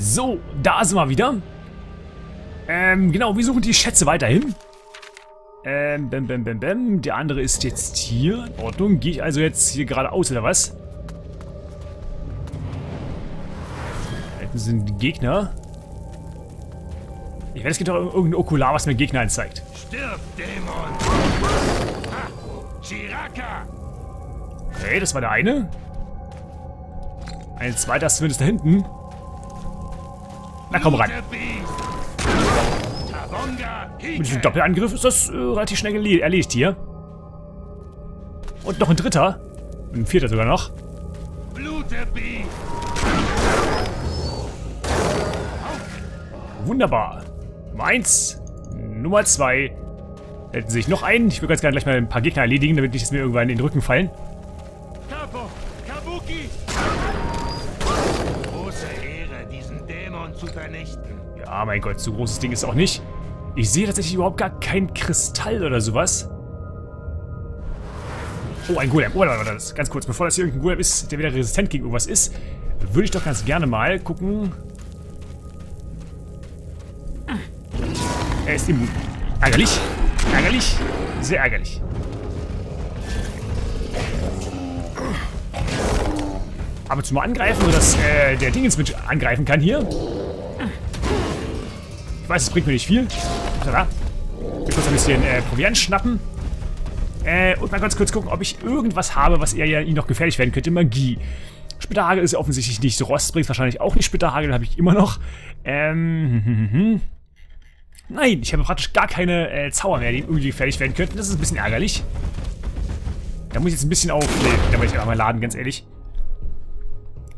So, da sind wir wieder. Ähm, genau, wir suchen die Schätze weiterhin. Ähm, bam, bam, bam, bam. Der andere ist jetzt hier. In Ordnung. Gehe ich also jetzt hier geradeaus, oder was? Da hinten sind Gegner. Ich werde, es gibt doch irgendein Okular, was mir Gegner anzeigt. Stirb, Dämon! Chiraka! Okay, das war der eine. Ein zweiter ist zumindest da hinten. Na komm. Tabonga, Mit diesem Doppelangriff ist das äh, relativ schnell erledigt hier. Und noch ein dritter. Ein vierter sogar noch. Wunderbar. Nummer eins. Nummer zwei. Hätten sich noch einen. Ich würde ganz gerne gleich mal ein paar Gegner erledigen, damit nicht dass mir irgendwann in den Rücken fallen. Ja, mein Gott, so großes Ding ist auch nicht. Ich sehe tatsächlich überhaupt gar kein Kristall oder sowas. Oh, ein Golem. Oh, warte, warte. Ganz kurz, bevor das hier irgendein Golem ist, der wieder resistent gegen irgendwas ist, würde ich doch ganz gerne mal gucken. Er ist immun. Ärgerlich. Ärgerlich. Sehr ärgerlich. Aber mal angreifen, sodass äh, der Dingens mit angreifen kann hier. Ich weiß, es bringt mir nicht viel. Tada. Wir kurz ein bisschen äh, Proviant schnappen. Äh, und mal ganz kurz gucken, ob ich irgendwas habe, was eher ja ihm noch gefährlich werden könnte. Magie. Splitterhagel ist offensichtlich nicht. Rost bringt wahrscheinlich auch nicht. Splitterhagel habe ich immer noch. Ähm, hm, hm, hm. Nein, ich habe praktisch gar keine äh, Zauber mehr, die irgendwie gefährlich werden könnten. Das ist ein bisschen ärgerlich. Da muss ich jetzt ein bisschen auf... Nee, da muss ich einfach mal laden, ganz ehrlich.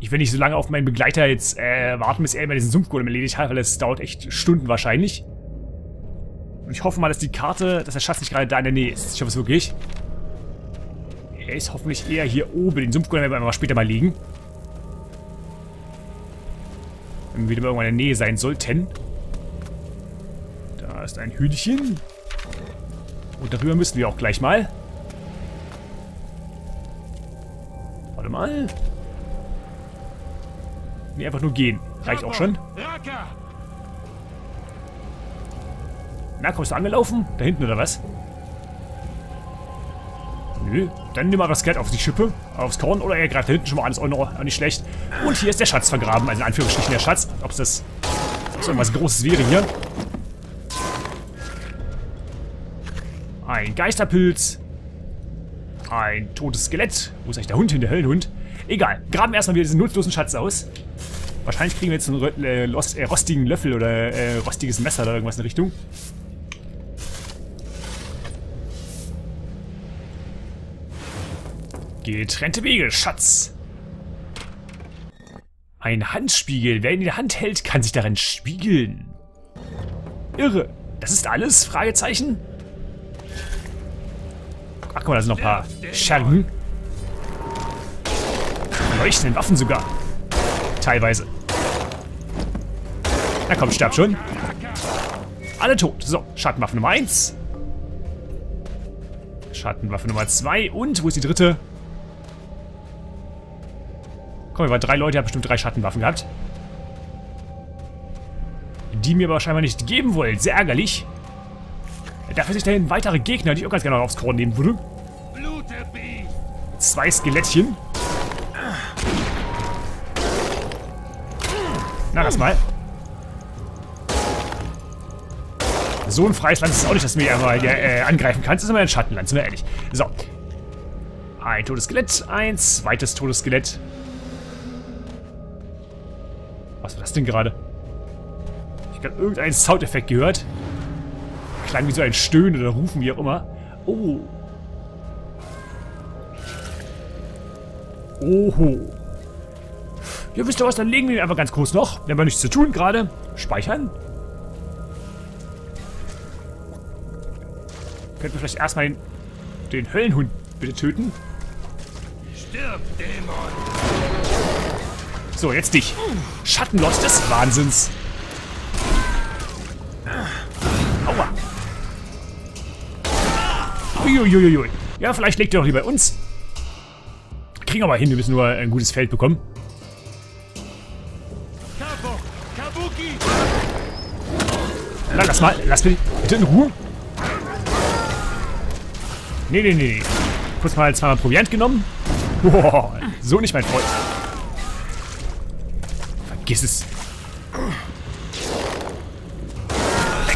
Ich will nicht so lange auf meinen Begleiter jetzt äh, warten, bis er immer diesen Sumpfgolem erledigt hat, weil das dauert echt Stunden wahrscheinlich. Und ich hoffe mal, dass die Karte, dass der Schatz nicht gerade da in der Nähe ist. Ich hoffe es wirklich. Er ist hoffentlich eher hier oben. Den Sumpfgolem werden wir aber später mal liegen. Wenn wir wieder irgendwann in der Nähe sein sollten. Da ist ein Hühnchen. Und darüber müssen wir auch gleich mal. Warte mal. Nee, einfach nur gehen. Reicht auch schon. Na, kommst du angelaufen? Da hinten oder was? Nö. Dann nimm mal das Skelett auf die Schippe, aufs Korn. Oder er greift da hinten schon mal an, ist auch, noch, auch nicht schlecht. Und hier ist der Schatz vergraben. Also in Anführungsstrichen der Schatz. Ob es das es irgendwas Großes wäre hier. Ein Geisterpilz. Ein totes Skelett. Wo ist eigentlich der Hund hin, der Höllenhund? Egal. Graben erstmal wieder diesen nutzlosen Schatz aus. Wahrscheinlich kriegen wir jetzt einen äh, äh, rostigen Löffel oder äh, rostiges Messer oder irgendwas in Richtung. Getrennte Wege, Schatz. Ein Handspiegel. Wer ihn in der Hand hält, kann sich darin spiegeln. Irre. Das ist alles? Fragezeichen. Ach, guck mal, da sind noch ein paar Schergen. Leuchtende Waffen sogar. Teilweise. Na komm, sterb schon. Alle tot. So, Schattenwaffe Nummer 1. Schattenwaffe Nummer 2. Und, wo ist die dritte? Komm, wir waren drei Leute, haben bestimmt drei Schattenwaffen gehabt. Die mir aber scheinbar nicht geben wollen. Sehr ärgerlich. Dafür sich dahin weitere Gegner, die ich auch ganz gerne noch aufs Korn nehmen würde. Zwei Skelettchen. Na, das mal. So ein freies Land ist auch nicht, dass du mir einmal äh, angreifen kannst. Das ist immer ein Schattenland, sind wir ehrlich. So. Ein totes Skelett, ein zweites totes Skelett. Was war das denn gerade? Ich habe irgendeinen Soundeffekt gehört. Klang wie so ein Stöhnen oder Rufen, wie auch immer. Oh. Oho. Ja, wisst ihr was, dann legen wir ihn einfach ganz kurz noch. Wir haben ja nichts zu tun gerade. Speichern. Könnten wir vielleicht erstmal den, den Höllenhund bitte töten? Stirb, Dämon! So, jetzt dich. Schattenlos des Wahnsinns. Aua. Uiuiuiui. Ja, vielleicht legt ihr doch lieber uns. Kriegen wir aber hin, wir müssen nur ein gutes Feld bekommen. Lass mal, lass mich bitte in Ruhe. Nee, nee, nee. Kurz mal zweimal Proviant genommen. Boah, so nicht, mein Freund. Vergiss es.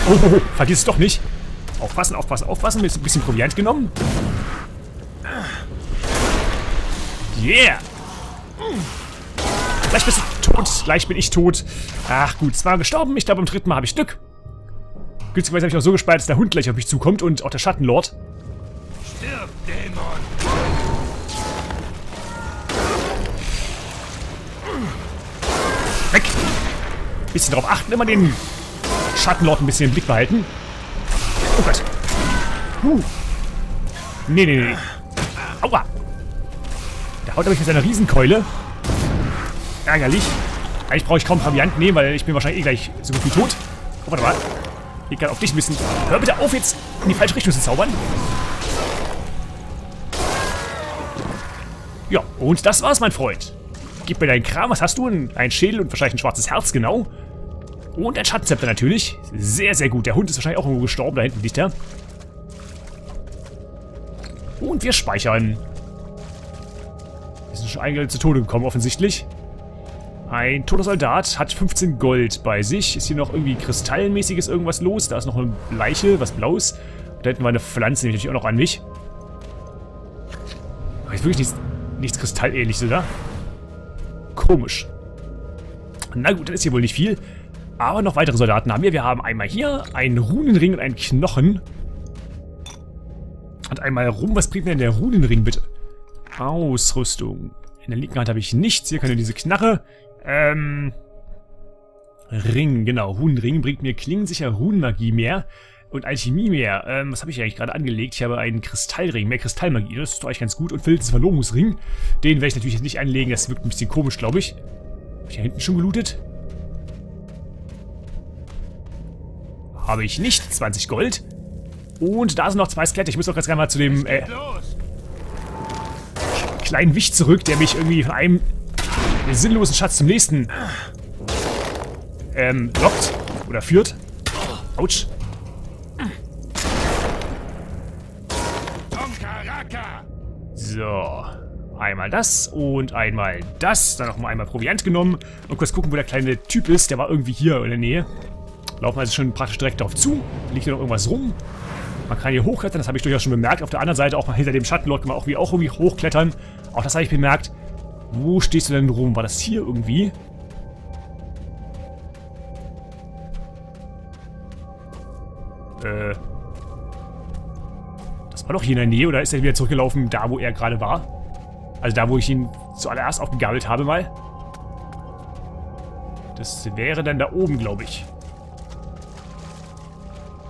Oh, oh, oh, vergiss es doch nicht. Aufpassen, aufpassen, aufpassen. Ein bisschen Proviant genommen. Yeah. Gleich bist du tot. Gleich bin ich tot. Ach gut, zwar gestorben. Ich glaube, beim dritten Mal habe ich Glück. Günstigerweise habe ich auch so gespeichert, dass der Hund gleich auf mich zukommt und auch der Schattenlord. Stirb, Dämon! Weg! Bisschen darauf achten, immer den Schattenlord ein bisschen im Blick behalten. Oh Gott. Huh. Nee, nee, nee. Aua. Der haut nämlich mit seiner Riesenkeule. Ärgerlich. Eigentlich brauche ich kaum Proviant nehmen, weil ich bin wahrscheinlich eh gleich so gut wie tot. Oh, warte mal. Ich kann auf dich bisschen... Hör bitte auf, jetzt in die falsche Richtung zu zaubern. Ja, und das war's, mein Freund. Gib mir deinen Kram. Was hast du? Ein Schädel und wahrscheinlich ein schwarzes Herz, genau. Und ein Schattenzepter natürlich. Sehr, sehr gut. Der Hund ist wahrscheinlich auch irgendwo gestorben. Da hinten liegt er. Und wir speichern. Wir sind schon einige zu Tode gekommen, offensichtlich. Ein toter Soldat hat 15 Gold bei sich. Ist hier noch irgendwie kristallmäßiges irgendwas los? Da ist noch eine Leiche, was Blaues. Da hinten war eine Pflanze, nehme ich natürlich auch noch an mich. Aber ist wirklich nichts, nichts Kristallähnliches, oder? Komisch. Na gut, dann ist hier wohl nicht viel. Aber noch weitere Soldaten haben wir. Wir haben einmal hier einen Runenring und einen Knochen. Und einmal rum. Was bringt mir denn der Runenring, bitte? Ausrüstung. In der linken Hand habe ich nichts. Hier kann ich diese Knarre. Ähm... Ring, genau. Runenring bringt mir klingensicher Runenmagie mehr. Und Alchemie mehr. Ähm, was habe ich eigentlich gerade angelegt? Ich habe einen Kristallring, mehr Kristallmagie. Das ist doch eigentlich ganz gut. Und Filz Verlobungsring. Den werde ich natürlich jetzt nicht anlegen. Das wirkt ein bisschen komisch, glaube ich. Habe ich hier hinten schon gelootet? Habe ich nicht. 20 Gold. Und da sind noch zwei Skelette. Ich muss auch ganz gerne mal zu dem äh, Los! kleinen Wicht zurück, der mich irgendwie von einem sinnlosen Schatz zum nächsten ähm, lockt. Oder führt. Autsch. So. Einmal das und einmal das. Dann noch mal einmal Proviant genommen. Und kurz gucken, wo der kleine Typ ist. Der war irgendwie hier in der Nähe. Laufen also schon praktisch direkt darauf zu. Liegt hier noch irgendwas rum. Man kann hier hochklettern, das habe ich durchaus schon bemerkt. Auf der anderen Seite auch mal hinter dem Schattenlord kann man auch, wie, auch irgendwie hochklettern. Auch das habe ich bemerkt. Wo stehst du denn rum? War das hier irgendwie? Äh. Das war doch hier in der Nähe, oder ist er wieder zurückgelaufen, da wo er gerade war? Also da, wo ich ihn zuallererst aufgegabelt habe mal. Das wäre dann da oben, glaube ich.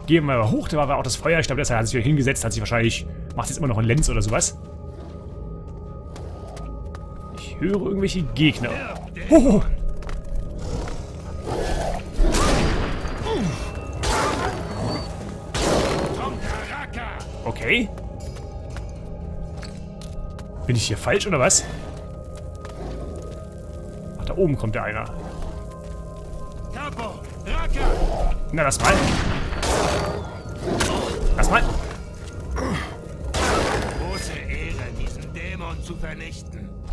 Gehen wir mal hoch, da war auch das Feuer. Ich glaube, deshalb hat sich wieder hingesetzt, hat sich wahrscheinlich... Macht jetzt immer noch einen Lenz oder sowas. Ich höre irgendwelche Gegner. Oh, okay. Bin ich hier falsch oder was? Ach, da oben kommt der einer. Na, lass mal.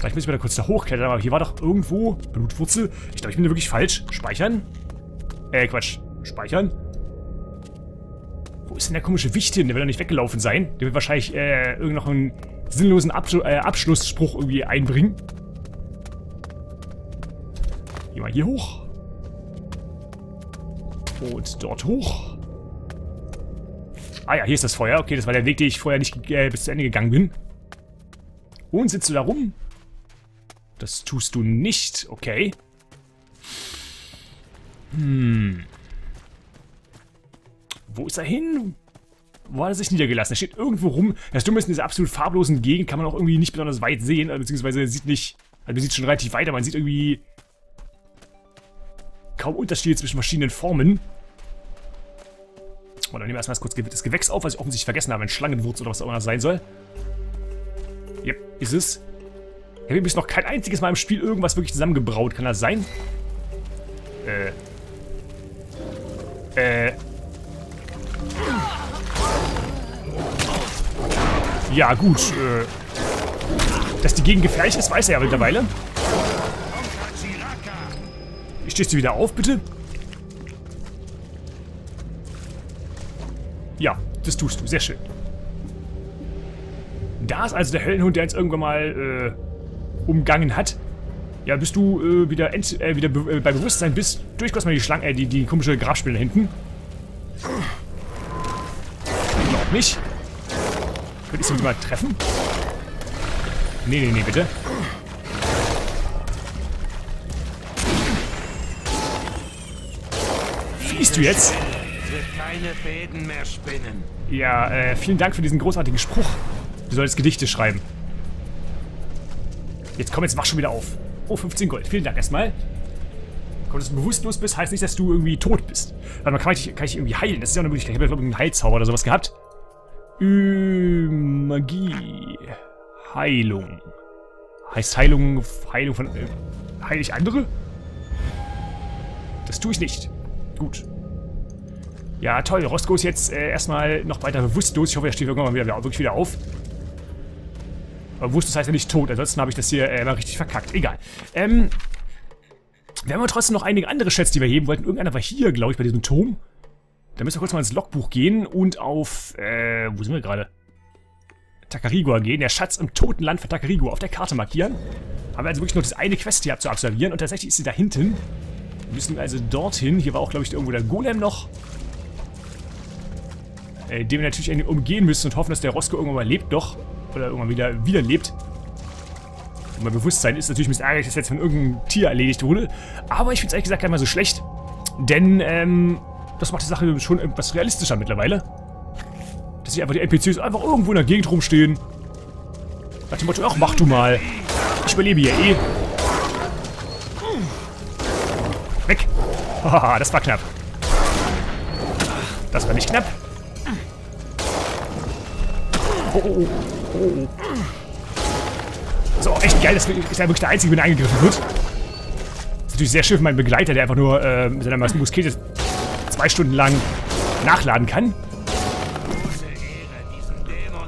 Vielleicht müssen wir da kurz da hochklettern, aber hier war doch irgendwo Blutwurzel. Ich glaube, ich bin da wirklich falsch. Speichern? Äh, Quatsch. Speichern? Wo ist denn der komische Wicht hin? Der wird doch nicht weggelaufen sein. Der wird wahrscheinlich äh, irgend noch einen sinnlosen Abschlu äh, Abschlussspruch irgendwie einbringen. Geh mal hier hoch. Und dort hoch. Ah ja, hier ist das Feuer. Okay, das war der Weg, den ich vorher nicht äh, bis zu Ende gegangen bin. Und sitzt du da rum? Das tust du nicht, okay. Hm. Wo ist er hin? Wo hat er sich niedergelassen? Er steht irgendwo rum. Das Dumme ist, in dieser absolut farblosen Gegend kann man auch irgendwie nicht besonders weit sehen, äh, beziehungsweise sieht nicht... Also man sieht schon relativ weit, aber man sieht irgendwie kaum Unterschiede zwischen verschiedenen Formen. Und dann nehmen wir erstmal kurz das Gewächs auf, was ich offensichtlich vergessen habe. Ein Schlangenwurz oder was auch immer das sein soll. Yep, ist es. Ich habe bis noch kein einziges Mal im Spiel irgendwas wirklich zusammengebraut. Kann das sein? Äh, Äh. Ja, gut. Äh, dass die Gegend gefährlich ist, weiß er ja mittlerweile. Stehst du wieder auf, bitte? Ja, das tust du. Sehr schön. Da ist also der Höllenhund, der uns irgendwann mal äh, umgangen hat. Ja, bis du äh, wieder, ent, äh, wieder be äh, bei Bewusstsein bist, durchkommst mal die Schlange, äh, die, die komische Grabspinne da hinten. Glaub nicht. Könnte ich sie mal treffen? Nee, nee, nee, bitte. Fliehst du jetzt? keine Fäden mehr spinnen. Ja, äh, vielen Dank für diesen großartigen Spruch. Du solltest Gedichte schreiben. Jetzt komm, jetzt mach schon wieder auf. Oh, 15 Gold. Vielen Dank erstmal. Komm, dass du bewusstlos bist, heißt nicht, dass du irgendwie tot bist. Warte mal, kann ich, kann ich irgendwie heilen? Das ist ja eine Möglichkeit. Ich habe ja, glaube einen Heilzauber oder sowas gehabt. Ü Magie. Heilung. Heißt Heilung, Heilung von... Äh, heile ich andere? Das tue ich nicht. Gut. Ja, toll. Roscoe ist jetzt äh, erstmal noch weiter bewusstlos. Ich hoffe, er steht irgendwann mal wieder, wirklich wieder auf. Aber bewusstlos heißt ja nicht tot. Ansonsten habe ich das hier äh, richtig verkackt. Egal. Ähm, wir haben aber trotzdem noch einige andere Schätze, die wir heben wollten. Irgendeiner war hier, glaube ich, bei diesem Turm. Da müssen wir kurz mal ins Logbuch gehen und auf, äh, wo sind wir gerade? Takarigua gehen. Der Schatz im toten Land von Takarigua auf der Karte markieren. Haben wir also wirklich nur das eine Quest hier zu absolvieren. Und tatsächlich ist sie da hinten. Wir müssen also dorthin. Hier war auch, glaube ich, irgendwo der Golem noch äh, den wir natürlich umgehen müssen und hoffen, dass der Roscoe irgendwann mal lebt doch. Oder irgendwann wieder, wieder lebt. Und mein Bewusstsein ist natürlich ein bisschen ärgerlich, dass jetzt von irgendeinem Tier erledigt wurde. Aber ich finde es ehrlich gesagt gar nicht mal so schlecht. Denn, ähm, das macht die Sache schon etwas realistischer mittlerweile. Dass sich einfach die NPCs einfach irgendwo in der Gegend rumstehen. Nach dem Motto, ach, mach du mal. Ich überlebe hier eh. Weg. Haha, das war knapp. Das war nicht knapp. Oh, oh. So, echt geil, dass ich da wirklich der Einzige bin, der angegriffen wird. Das ist natürlich sehr schön für meinen Begleiter, der einfach nur äh, mit seiner Muskete zwei Stunden lang nachladen kann.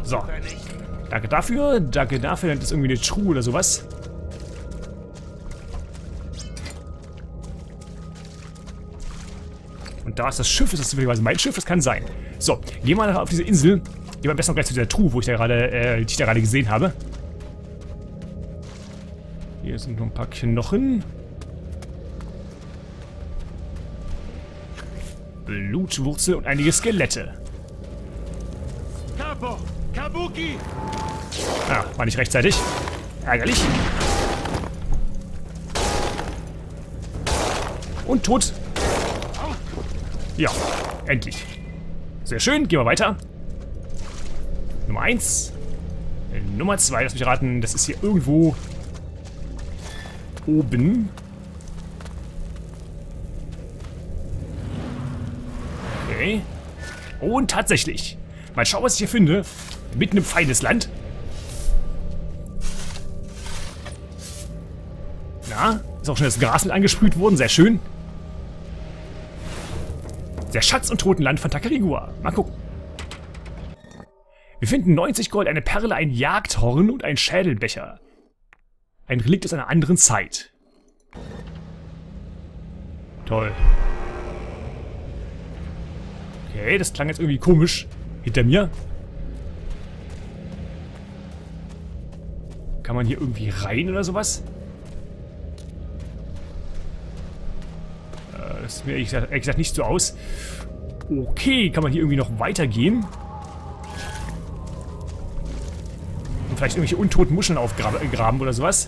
So. Danke dafür. Danke dafür. Dann ist irgendwie eine Truhe oder sowas. Und da ist das Schiff. Ist das zufälligerweise mein Schiff? Das kann sein. So, gehen wir mal auf diese Insel. Gehen wir am besten noch gleich zu der Truhe, wo ich da gerade, äh, die ich da gerade gesehen habe. Hier sind noch ein paar Knochen. Blutwurzel und einige Skelette. Capo! Kabuki! Ah, war nicht rechtzeitig. Ärgerlich. Und tot. Ja, endlich. Sehr schön, gehen wir weiter. Nummer 1. Nummer 2, lass mich raten, das ist hier irgendwo oben. Okay. Und tatsächlich. Mal schauen, was ich hier finde. Mitten im Feindesland. Na, ist auch schon das Gras mit angesprüht worden. Sehr schön. Der Schatz und Totenland von Takarigua. Mal gucken. Wir finden 90 Gold, eine Perle, ein Jagdhorn und ein Schädelbecher. Ein Relikt aus einer anderen Zeit. Toll. Okay, das klang jetzt irgendwie komisch. Hinter mir. Kann man hier irgendwie rein oder sowas? Äh, das sieht mir ehrlich gesagt, ehrlich gesagt nicht so aus. Okay, kann man hier irgendwie noch weitergehen? Und vielleicht irgendwelche untoten Muscheln aufgraben oder sowas.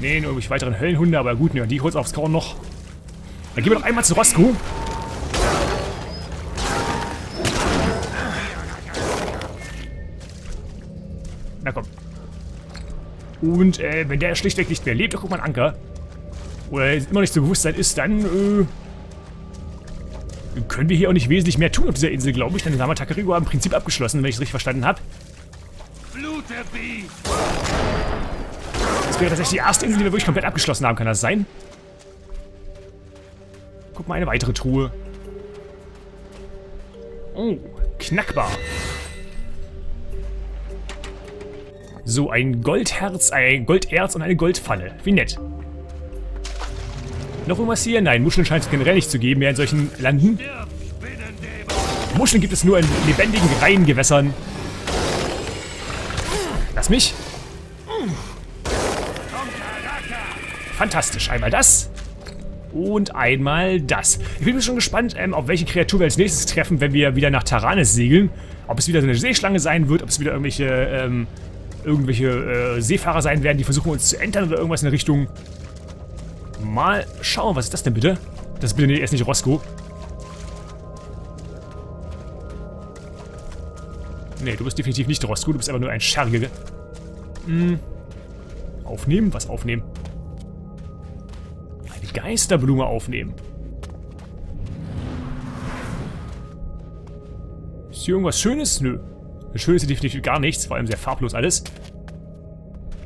Nee, nur irgendwelche weiteren Höllenhunde, aber gut, ne, die holt's aufs Korn noch. Dann gehen wir noch einmal zu Roscoe. Na komm. Und äh, wenn der schlichtweg nicht mehr lebt, oh, guck mal, ein Anker. Oder immer nicht so Bewusstsein ist, dann äh, können wir hier auch nicht wesentlich mehr tun auf dieser Insel, glaube ich. Denn haben wir Takarigua im Prinzip abgeschlossen, wenn ich es richtig verstanden habe. Das wäre tatsächlich die erste Insel, die wir wirklich komplett abgeschlossen haben. Kann das sein? Guck mal, eine weitere Truhe. Oh, knackbar. So, ein Goldherz, ein Golderz und eine Goldfalle. Wie nett. Noch irgendwas hier? Nein, Muscheln scheint es generell nicht zu geben, mehr in solchen Landen. Muscheln gibt es nur in lebendigen Reihengewässern. Lass mich. Fantastisch. Einmal das. Und einmal das. Ich bin schon gespannt, ähm, auf welche Kreatur wir als nächstes treffen, wenn wir wieder nach Taranis segeln. Ob es wieder so eine Seeschlange sein wird, ob es wieder irgendwelche, ähm, irgendwelche äh, Seefahrer sein werden, die versuchen uns zu entern oder irgendwas in der Richtung. Mal schauen, was ist das denn bitte? Das ist bitte erst nicht Roscoe. Nee, du bist definitiv nicht Roscoe, du bist aber nur ein Scherge. Hm. Aufnehmen? Was aufnehmen? Eine Geisterblume aufnehmen. Ist hier irgendwas Schönes? Nö. Schön ist hier definitiv gar nichts, vor allem sehr farblos alles.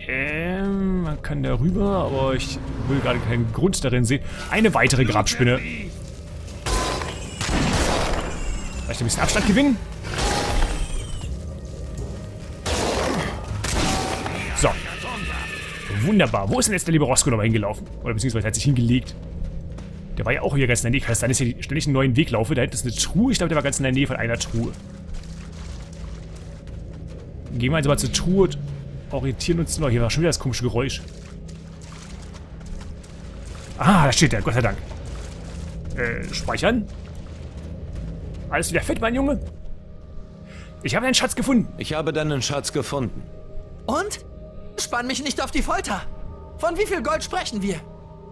Ähm, man kann da rüber, aber ich will gerade keinen Grund darin sehen. Eine weitere Grabspinne. Vielleicht ein bisschen Abstand gewinnen. Wunderbar. Wo ist denn jetzt der liebe Roscoe nochmal hingelaufen? Oder beziehungsweise hat sich hingelegt. Der war ja auch hier ganz in der Nähe. Kann es sein, dass ich ständig einen neuen Weg laufe? Da hinten ist eine Truhe. Ich glaube, der war ganz in der Nähe von einer Truhe. Gehen wir also mal zur Truhe und orientieren uns noch. Hier war schon wieder das komische Geräusch. Ah, da steht er. Gott sei Dank. Äh, speichern. Alles wieder fit, mein Junge? Ich habe deinen Schatz gefunden. Ich habe deinen Schatz gefunden. Und? Spann mich nicht auf die Folter. Von wie viel Gold sprechen wir?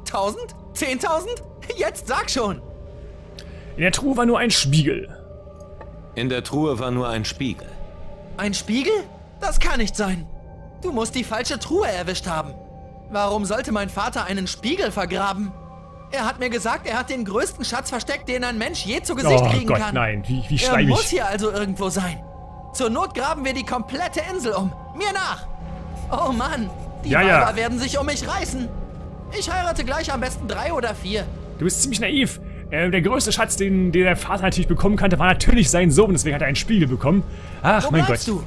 Tausend? Zehntausend? Jetzt sag schon. In der Truhe war nur ein Spiegel. In der Truhe war nur ein Spiegel. Ein Spiegel? Das kann nicht sein. Du musst die falsche Truhe erwischt haben. Warum sollte mein Vater einen Spiegel vergraben? Er hat mir gesagt, er hat den größten Schatz versteckt, den ein Mensch je zu Gesicht oh kriegen Gott, kann. nein. Wie, wie Er schleimig. muss hier also irgendwo sein. Zur Not graben wir die komplette Insel um. Mir nach. Oh Mann, die Ja, Weiber ja. werden sich um mich reißen. Ich heirate gleich am besten drei oder vier. Du bist ziemlich naiv. Äh, der größte Schatz, den, den der Vater natürlich bekommen konnte, war natürlich sein Sohn. Deswegen hat er einen Spiegel bekommen. Ach, Wo mein Gott. du?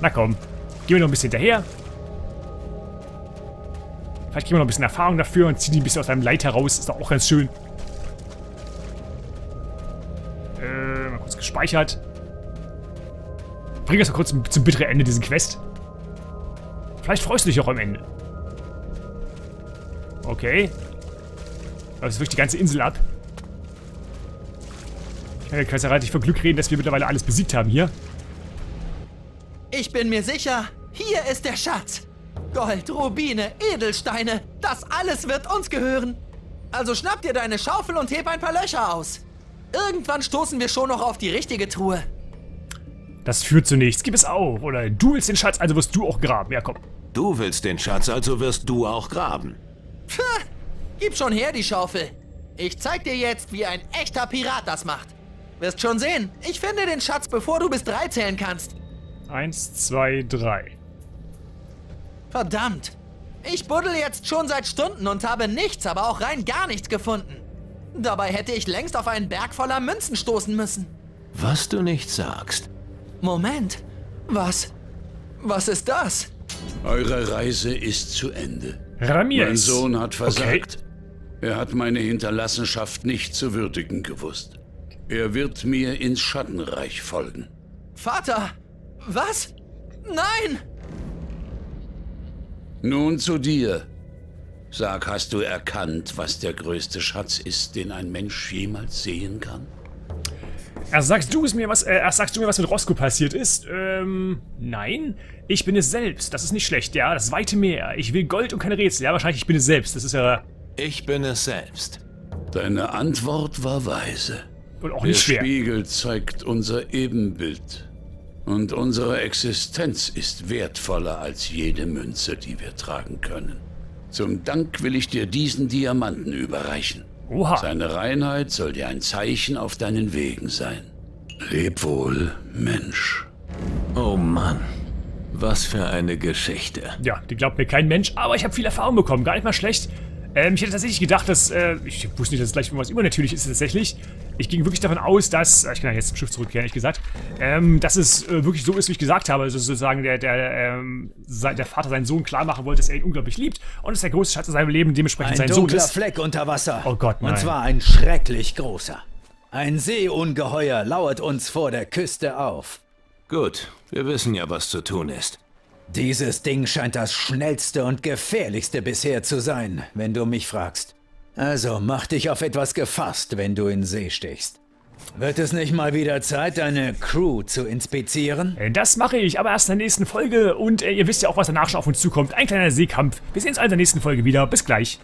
Na komm. Gehen wir noch ein bisschen hinterher. Vielleicht kriegen wir noch ein bisschen Erfahrung dafür und ziehen die ein bisschen aus seinem Leid heraus. Ist doch auch ganz schön. Äh, mal kurz gespeichert. Bring das mal kurz zum, zum bitteren Ende, diesen Quest. Vielleicht freust du dich auch am Ende. Okay. Aber es wirklich die ganze Insel ab. Ich kann ja relativ vor Glück reden, dass wir mittlerweile alles besiegt haben hier. Ich bin mir sicher, hier ist der Schatz. Gold, Rubine, Edelsteine, das alles wird uns gehören. Also schnapp dir deine Schaufel und heb ein paar Löcher aus. Irgendwann stoßen wir schon noch auf die richtige Truhe. Das führt zu nichts. Gib es auf. Oder du willst den Schatz, also wirst du auch graben. Ja, komm. Du willst den Schatz, also wirst du auch graben. Pah, gib schon her die Schaufel. Ich zeig dir jetzt, wie ein echter Pirat das macht. Wirst schon sehen, ich finde den Schatz, bevor du bis drei zählen kannst. Eins, zwei, drei. Verdammt. Ich buddel jetzt schon seit Stunden und habe nichts, aber auch rein gar nichts gefunden. Dabei hätte ich längst auf einen Berg voller Münzen stoßen müssen. Was du nicht sagst. Moment. Was? Was ist das? Eure Reise ist zu Ende. Ramirez. Mein Sohn hat versagt. Okay. Er hat meine Hinterlassenschaft nicht zu würdigen gewusst. Er wird mir ins Schattenreich folgen. Vater! Was? Nein! Nun zu dir. Sag, hast du erkannt, was der größte Schatz ist, den ein Mensch jemals sehen kann? Erst sagst du es mir, was, äh, erst sagst du mir, was mit Roscoe passiert ist. Ähm, nein. Ich bin es selbst. Das ist nicht schlecht, ja. Das weite Meer. Ich will Gold und keine Rätsel. Ja, wahrscheinlich, ich bin es selbst. Das ist ja... Ich bin es selbst. Deine Antwort war weise. Und auch Der nicht schwer. Spiegel zeigt unser Ebenbild. Und unsere Existenz ist wertvoller als jede Münze, die wir tragen können. Zum Dank will ich dir diesen Diamanten überreichen. Oha. Seine Reinheit soll dir ein Zeichen auf deinen Wegen sein. Leb wohl, Mensch. Oh Mann. Was für eine Geschichte. Ja, die glaubt mir kein Mensch. Aber ich habe viel Erfahrung bekommen. Gar nicht mal schlecht. Ähm, ich hätte tatsächlich gedacht, dass, äh, ich wusste nicht, dass es gleich was übernatürlich ist tatsächlich. Ich ging wirklich davon aus, dass, ich kann ja jetzt zum Schiff zurückkehren, ehrlich gesagt, ähm, dass es äh, wirklich so ist, wie ich gesagt habe. Also sozusagen der, der, ähm, der Vater seinen Sohn klar machen wollte, dass er ihn unglaublich liebt und dass der größte Schatz in seinem Leben dementsprechend Ein sein Sohn dunkler ist. Fleck unter Wasser. Oh Gott, nein. Und zwar ein schrecklich großer. Ein Seeungeheuer lauert uns vor der Küste auf. Gut, wir wissen ja, was zu tun ist. Dieses Ding scheint das schnellste und gefährlichste bisher zu sein, wenn du mich fragst. Also mach dich auf etwas gefasst, wenn du in See stichst. Wird es nicht mal wieder Zeit, deine Crew zu inspizieren? Äh, Das mache ich, aber erst in der nächsten Folge und äh, ihr wisst ja auch, was danach schon auf uns zukommt. Ein kleiner Seekampf. Wir sehen uns alle in der nächsten Folge wieder. Bis gleich.